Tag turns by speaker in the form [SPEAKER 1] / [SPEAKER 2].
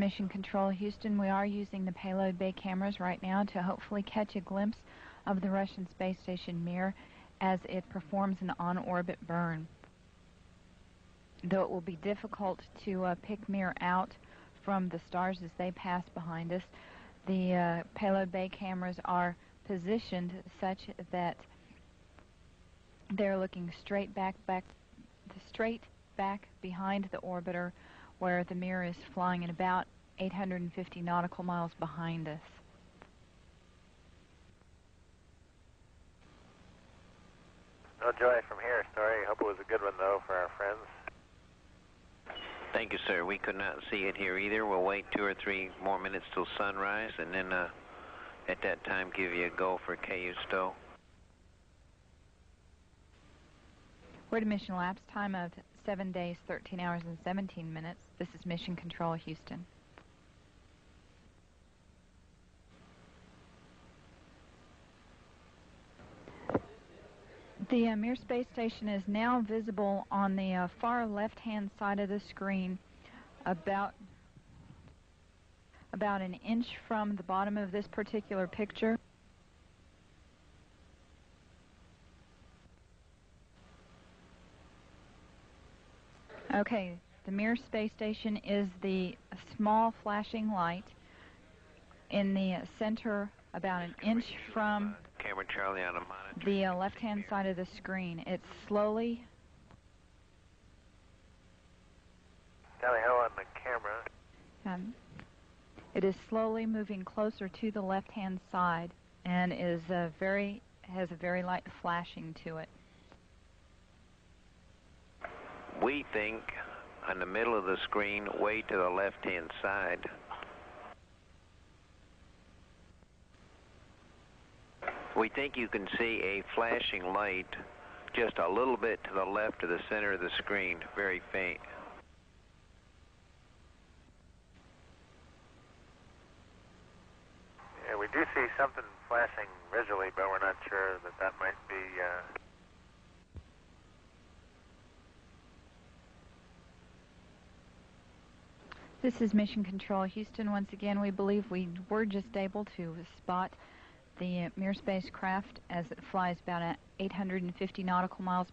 [SPEAKER 1] Mission Control Houston, we are using the payload bay cameras right now to hopefully catch a glimpse of the Russian space station Mir as it performs an on-orbit burn. Though it will be difficult to uh, pick Mir out from the stars as they pass behind us, the uh, payload bay cameras are positioned such that they're looking straight back, back, straight back behind the orbiter where the Mir is flying at about 850 nautical miles behind us.
[SPEAKER 2] No joy from here. Sorry. Hope it was a good one, though, for our friends.
[SPEAKER 3] Thank you, sir. We could not see it here either. We'll wait two or three more minutes till sunrise, and then uh, at that time give you a go for KU stow.
[SPEAKER 1] We're at a mission lapse time of 7 days, 13 hours, and 17 minutes. This is Mission Control Houston. The uh, Mir space station is now visible on the uh, far left-hand side of the screen, about about an inch from the bottom of this particular picture. Okay, the Mir space station is the small flashing light in the center about an inch from
[SPEAKER 3] Camera Charlie on a
[SPEAKER 1] the uh, left-hand side of the screen. It's slowly,
[SPEAKER 2] Tally ho on the camera.
[SPEAKER 1] um, it is slowly moving closer to the left-hand side and is uh, very has a very light flashing to it.
[SPEAKER 3] We think on the middle of the screen, way to the left-hand side. We think you can see a flashing light just a little bit to the left of the center of the screen, very faint.
[SPEAKER 2] Yeah, we do see something flashing visually, but we're not sure that that might be. Uh,
[SPEAKER 1] This is Mission Control Houston. Once again, we believe we were just able to spot the Mir spacecraft as it flies about 850 nautical miles